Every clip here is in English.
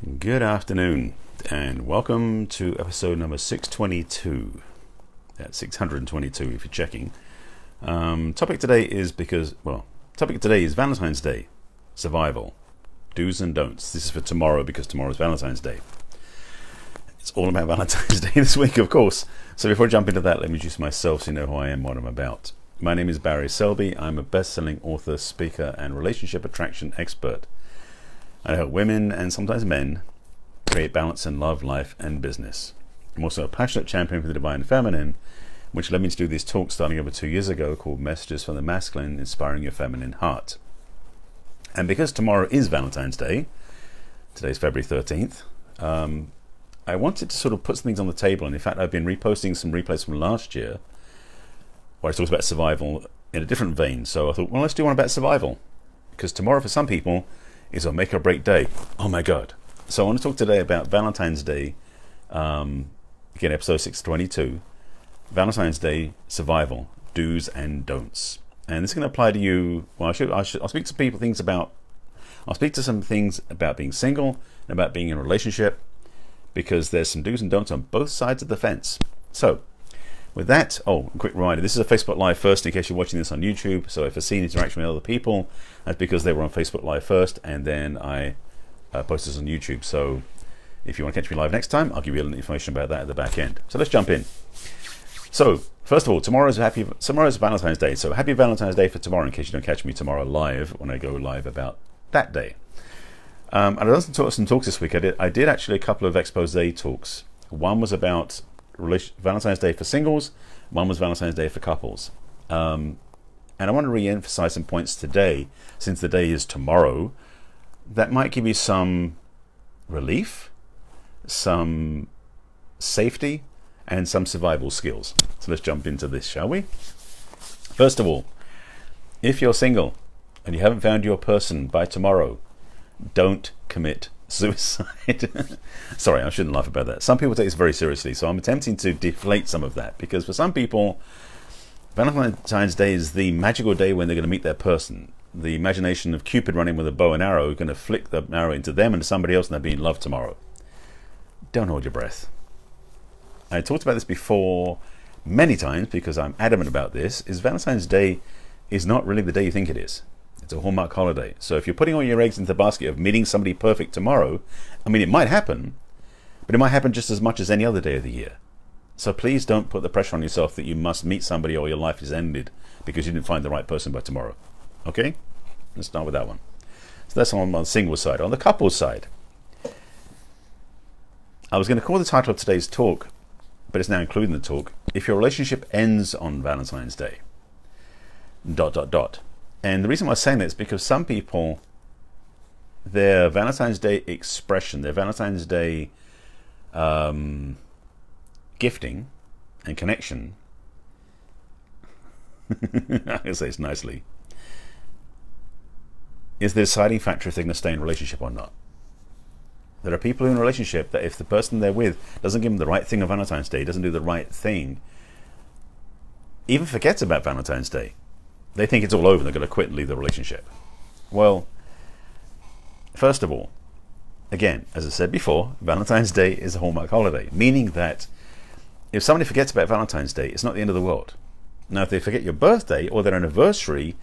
Good afternoon, and welcome to episode number 622. That's 622 if you're checking. Um, topic today is because, well, topic today is Valentine's Day, survival, do's and don'ts. This is for tomorrow because tomorrow is Valentine's Day. It's all about Valentine's Day this week, of course. So before I jump into that, let me introduce myself so you know who I am, what I'm about. My name is Barry Selby. I'm a best selling author, speaker, and relationship attraction expert. I help women and sometimes men create balance in love, life, and business. I'm also a passionate champion for the divine feminine, which led me to do this talk starting over two years ago called Messages from the Masculine Inspiring Your Feminine Heart. And because tomorrow is Valentine's Day, today's February 13th, um, I wanted to sort of put some things on the table. And in fact, I've been reposting some replays from last year where I talked about survival in a different vein. So I thought, well, let's do one about survival. Because tomorrow, for some people, is a make or break day. Oh my God. So I want to talk today about Valentine's Day. Um, again, episode 622 Valentine's Day survival, do's and don'ts. And this is going to apply to you. Well, I should, I should, I'll speak to people things about, I'll speak to some things about being single and about being in a relationship because there's some do's and don'ts on both sides of the fence. So, with that, oh, quick reminder this is a Facebook Live first in case you're watching this on YouTube. So, if I see interaction with other people, that's because they were on Facebook Live first and then I uh, post this on YouTube. So, if you want to catch me live next time, I'll give you a little information about that at the back end. So, let's jump in. So, first of all, tomorrow's happy tomorrow's Valentine's Day. So, happy Valentine's Day for tomorrow in case you don't catch me tomorrow live when I go live about that day. Um, and I done some, some talks this week. I did, I did actually a couple of expose talks. One was about Valentine's Day for singles. One was Valentine's Day for couples. Um, and I want to re-emphasize some points today, since the day is tomorrow, that might give you some relief, some safety, and some survival skills. So let's jump into this, shall we? First of all, if you're single and you haven't found your person by tomorrow, don't commit suicide. Sorry, I shouldn't laugh about that. Some people take this very seriously, so I'm attempting to deflate some of that because for some people, Valentine's Day is the magical day when they're going to meet their person. The imagination of Cupid running with a bow and arrow going to flick the arrow into them and somebody else, and they'll be in love tomorrow. Don't hold your breath. I talked about this before many times because I'm adamant about this. Is Valentine's Day is not really the day you think it is. It's a Hallmark holiday. So if you're putting all your eggs into the basket of meeting somebody perfect tomorrow, I mean, it might happen, but it might happen just as much as any other day of the year. So please don't put the pressure on yourself that you must meet somebody or your life is ended because you didn't find the right person by tomorrow. Okay? Let's start with that one. So that's on the single side. On the couple side, I was going to call the title of today's talk, but it's now including the talk, If Your Relationship Ends on Valentine's Day. Dot, dot, dot. And the reason why I'm saying that is because some people, their Valentine's Day expression, their Valentine's Day um, gifting and connection, I can say this nicely, is the deciding factor if they're going to stay in a relationship or not. There are people in a relationship that if the person they're with doesn't give them the right thing on Valentine's Day, doesn't do the right thing, even forgets about Valentine's Day, they think it's all over. They're going to quit and leave the relationship. Well, first of all, again, as I said before, Valentine's Day is a Hallmark holiday, meaning that if somebody forgets about Valentine's Day, it's not the end of the world. Now, if they forget your birthday or their anniversary,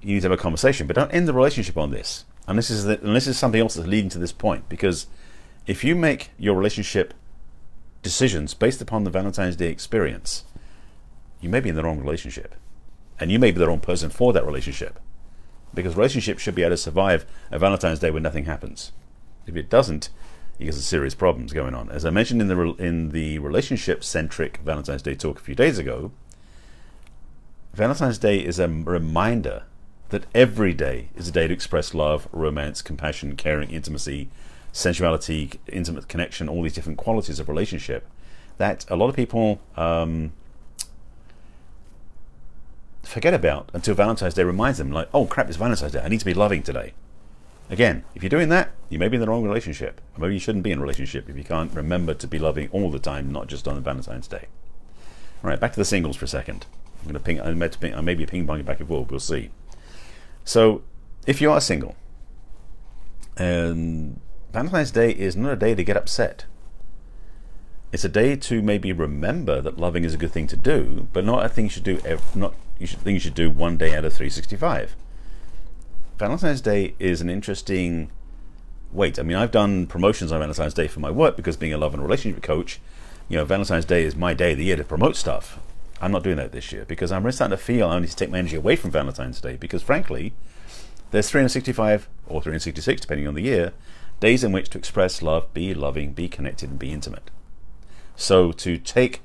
you need to have a conversation, but don't end the relationship on this. And this is the, and this is something else that's leading to this point because if you make your relationship decisions based upon the Valentine's Day experience, you may be in the wrong relationship and you may be the wrong person for that relationship because relationships should be able to survive a Valentine's Day when nothing happens. If it doesn't, you get some serious problems going on. As I mentioned in the in the relationship centric Valentine's Day talk a few days ago, Valentine's Day is a reminder that every day is a day to express love, romance, compassion, caring, intimacy, sensuality, intimate connection, all these different qualities of relationship that a lot of people um, forget about until Valentine's Day reminds them, like, oh crap, it's Valentine's Day. I need to be loving today. Again, if you're doing that, you may be in the wrong relationship. Or maybe you shouldn't be in a relationship if you can't remember to be loving all the time, not just on Valentine's Day. All right, back to the singles for a second. I'm going to ping. I'm, to ping, I may be ping ponging back and forth. We'll see. So, if you are single, and Valentine's Day is not a day to get upset. It's a day to maybe remember that loving is a good thing to do, but not a thing you should do. Not you should think you should do one day out of 365. Valentine's Day is an interesting wait. I mean, I've done promotions on Valentine's Day for my work because being a love and relationship coach, you know, Valentine's Day is my day of the year to promote stuff. I'm not doing that this year because I'm really starting to feel I need to take my energy away from Valentine's Day because, frankly, there's 365 or 366, depending on the year, days in which to express love, be loving, be connected, and be intimate. So to take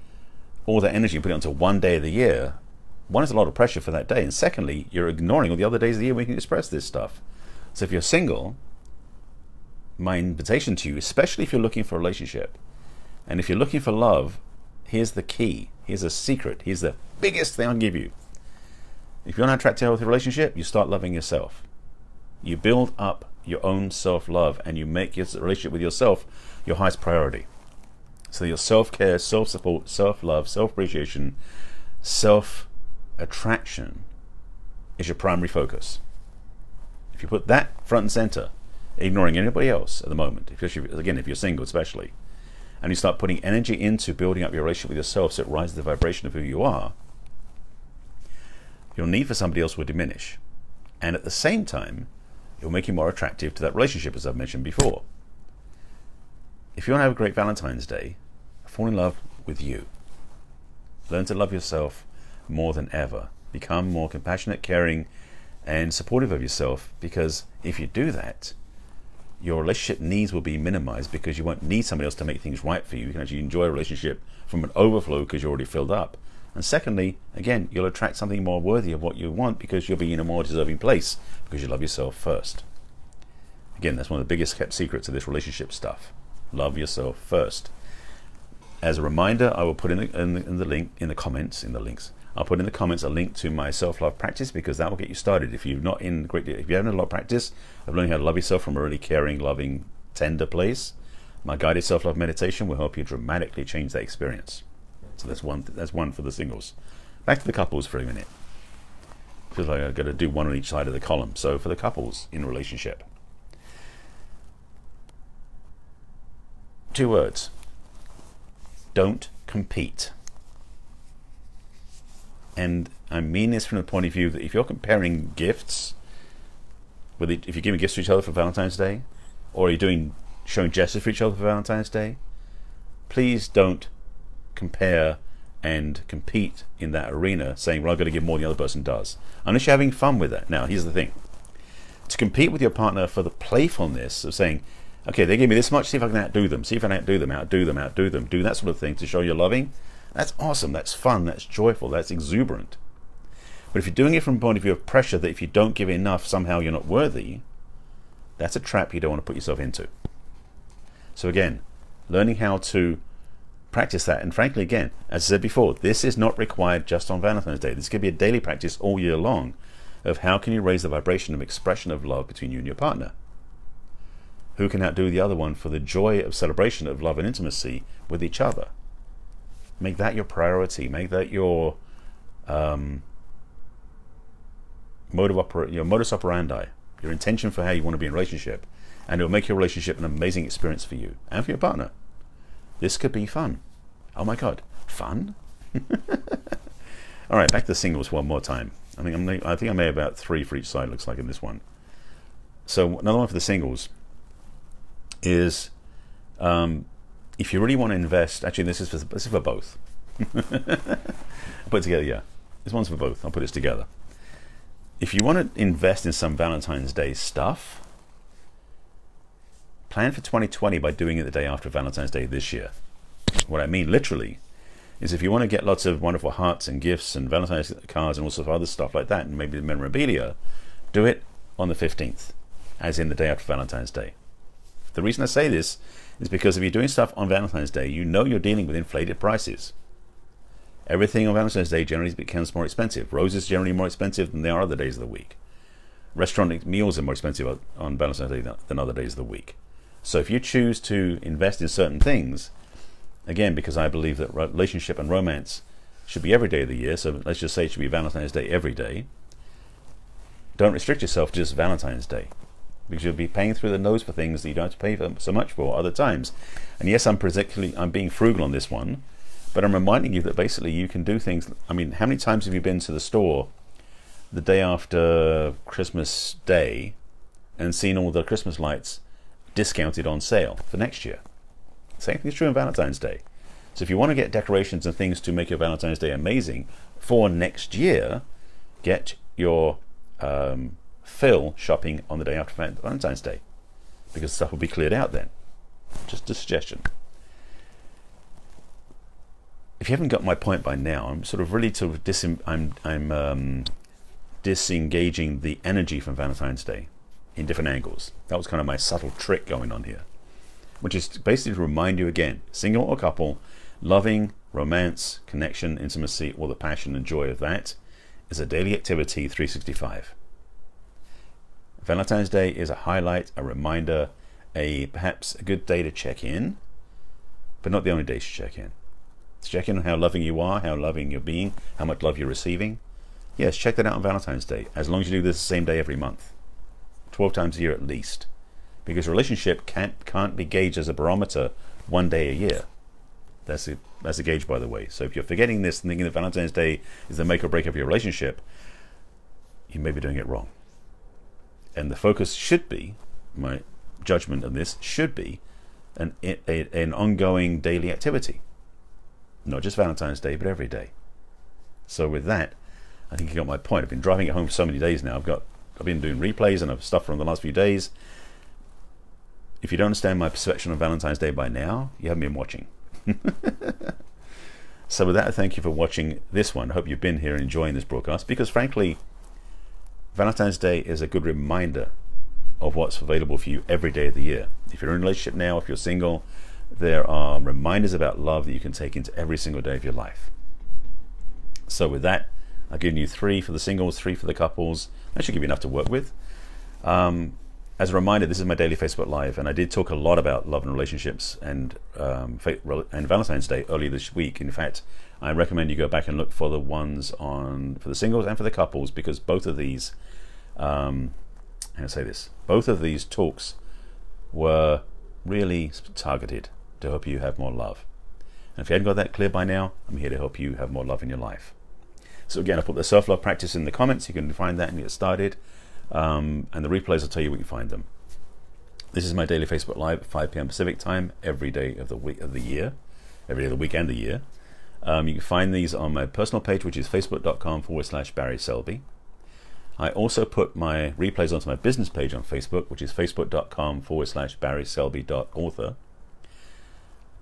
all that energy and put it onto one day of the year, one is a lot of pressure for that day, and secondly, you're ignoring all the other days of the year you can express this stuff. So if you're single, my invitation to you, especially if you're looking for a relationship, and if you're looking for love, here's the key. Here's a secret. Here's the biggest thing I'll give you. If you're not attracted to a healthy relationship, you start loving yourself. You build up your own self love and you make your relationship with yourself your highest priority. So your self care, self support, self love, self appreciation, self attraction is your primary focus. If you put that front and center, ignoring anybody else at the moment, especially again if you're single, especially, and you start putting energy into building up your relationship with yourself, so it rises the vibration of who you are, your need for somebody else will diminish, and at the same time, you'll make you more attractive to that relationship, as I've mentioned before. If you want to have a great Valentine's Day, fall in love with you. Learn to love yourself more than ever. Become more compassionate, caring, and supportive of yourself because if you do that, your relationship needs will be minimized because you won't need somebody else to make things right for you. You can actually enjoy a relationship from an overflow because you're already filled up. And secondly, again, you'll attract something more worthy of what you want because you'll be in a more deserving place because you love yourself first. Again, that's one of the biggest kept secrets of this relationship stuff. Love yourself first. As a reminder, I will put in the, in the, in the link in the comments in the links. I'll put in the comments a link to my self-love practice because that will get you started. If you're not in great, if you haven't a lot of practice of learning how to love yourself from a really caring, loving, tender place, my guided self-love meditation will help you dramatically change that experience. So that's one. That's one for the singles. Back to the couples for a minute. Feels like I've got to do one on each side of the column. So for the couples in relationship, two words. Don't compete. And I mean this from the point of view that if you're comparing gifts, if you're giving gifts to each other for Valentine's Day, or you're doing showing gestures for each other for Valentine's Day, please don't compare and compete in that arena, saying, "Well, I've got to give more than the other person does," unless you're having fun with that. Now, here's the thing: to compete with your partner for the playfulness of saying, "Okay, they gave me this much. See if I can outdo them. See if I can outdo them. Outdo them. Outdo them. Do that sort of thing to show you're loving." That's awesome. That's fun. That's joyful. That's exuberant. But if you're doing it from a point of view of pressure that if you don't give enough, somehow you're not worthy, that's a trap you don't want to put yourself into. So, again, learning how to practice that. And frankly, again, as I said before, this is not required just on Valentine's Day. This could be a daily practice all year long of how can you raise the vibration of expression of love between you and your partner. Who can outdo the other one for the joy of celebration of love and intimacy with each other? Make that your priority. Make that your um, mode of oper- your modus operandi, your intention for how you want to be in a relationship, and it will make your relationship an amazing experience for you and for your partner. This could be fun. Oh my god, fun! All right, back to the singles one more time. I think I'm, I think I about three for each side. Looks like in this one. So another one for the singles is um, if you really want to invest, actually, this is for, this is for both. I'll put it together, yeah. This one's for both. I'll put this together. If you want to invest in some Valentine's Day stuff, plan for 2020 by doing it the day after Valentine's Day this year. What I mean literally is if you want to get lots of wonderful hearts and gifts and Valentine's cards and all sorts of other stuff like that, and maybe memorabilia, do it on the 15th, as in the day after Valentine's Day. The reason I say this is because if you're doing stuff on Valentine's Day, you know you're dealing with inflated prices. Everything on Valentine's Day generally becomes more expensive. Roses generally more expensive than they are other days of the week. Restaurant meals are more expensive on Valentine's Day than other days of the week. So if you choose to invest in certain things, again, because I believe that relationship and romance should be every day of the year, so let's just say it should be Valentine's Day every day, don't restrict yourself to just Valentine's Day. Because you'll be paying through the nose for things that you don't have to pay for so much for other times. And yes, I'm particularly I'm being frugal on this one, but I'm reminding you that basically you can do things. I mean, how many times have you been to the store the day after Christmas Day and seen all the Christmas lights discounted on sale for next year? Same thing is true on Valentine's Day. So if you want to get decorations and things to make your Valentine's Day amazing for next year, get your um, fill shopping on the day after Valentine's Day because stuff will be cleared out then. Just a suggestion. If you haven't got my point by now, I'm sort of really sort of I'm I'm um, disengaging the energy from Valentine's Day in different angles. That was kind of my subtle trick going on here, which is basically to remind you again, single or couple, loving, romance, connection, intimacy, all the passion and joy of that is a daily activity 365. Valentine's Day is a highlight, a reminder, a perhaps a good day to check in, but not the only day to check in. To check in on how loving you are, how loving you're being, how much love you're receiving. Yes, check that out on Valentine's Day, as long as you do this the same day every month. 12 times a year at least. Because relationship can't, can't be gauged as a barometer one day a year. That's a, that's a gauge, by the way. So if you're forgetting this and thinking that Valentine's Day is the make or break of your relationship, you may be doing it wrong. And the focus should be, my judgment on this should be, an, a, an ongoing daily activity. Not just Valentine's Day, but every day. So with that, I think you got my point. I've been driving it home for so many days now. I've got I've been doing replays and I've stuff from the last few days. If you don't understand my perception on Valentine's Day by now, you haven't been watching. so with that, thank you for watching this one. I hope you've been here enjoying this broadcast because frankly, Valentine's Day is a good reminder of what's available for you every day of the year. If you're in a relationship now, if you're single, there are reminders about love that you can take into every single day of your life. So with that, I've given you three for the singles, three for the couples. That should give you enough to work with. Um, as a reminder, this is my daily Facebook Live, and I did talk a lot about love and relationships and um, and Valentine's Day earlier this week. In fact, I recommend you go back and look for the ones on for the singles and for the couples because both of these, um, how to say this, both of these talks were really targeted to help you have more love. And if you hadn't got that clear by now, I'm here to help you have more love in your life. So again, I put the self-love practice in the comments. You can find that and get started. Um, and the replays will tell you where you find them. This is my daily Facebook Live at 5 p.m. Pacific time every day of the week of the year, every day of the week and the year. Um, you can find these on my personal page, which is facebook.com forward slash Barry Selby. I also put my replays onto my business page on Facebook, which is facebook.com forward slash Barry Selby author.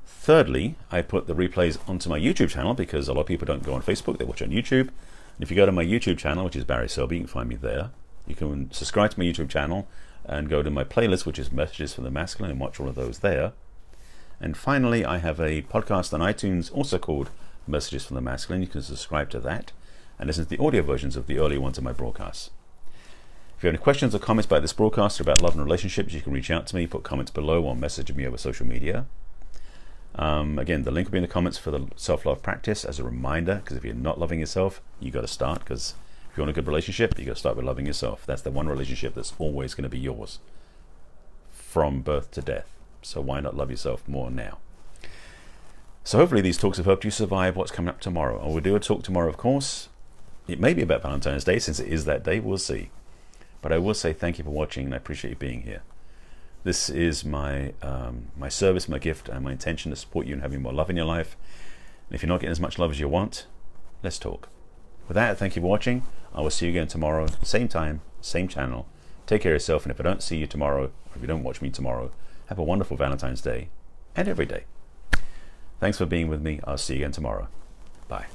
Thirdly, I put the replays onto my YouTube channel because a lot of people don't go on Facebook, they watch on YouTube. And if you go to my YouTube channel, which is Barry Selby, you can find me there. You can subscribe to my YouTube channel and go to my playlist, which is Messages from the Masculine, and watch all of those there. And finally, I have a podcast on iTunes, also called Messages from the Masculine. You can subscribe to that and listen to the audio versions of the earlier ones of my broadcasts. If you have any questions or comments about this broadcast or about love and relationships, you can reach out to me, put comments below, or message me over social media. Um, again, the link will be in the comments for the self love practice as a reminder, because if you're not loving yourself, you got to start, because you want a good relationship, you got to start with loving yourself. That's the one relationship that's always going to be yours from birth to death. So why not love yourself more now? So hopefully these talks have helped you survive what's coming up tomorrow. I will do a talk tomorrow, of course. It may be about Valentine's Day since it is that day. We'll see. But I will say thank you for watching and I appreciate you being here. This is my um, my service, my gift, and my intention to support you in having more love in your life. And if you're not getting as much love as you want, let's talk. With that, thank you for watching. I will see you again tomorrow, same time, same channel. Take care of yourself, and if I don't see you tomorrow, or if you don't watch me tomorrow, have a wonderful Valentine's Day and every day. Thanks for being with me. I'll see you again tomorrow. Bye.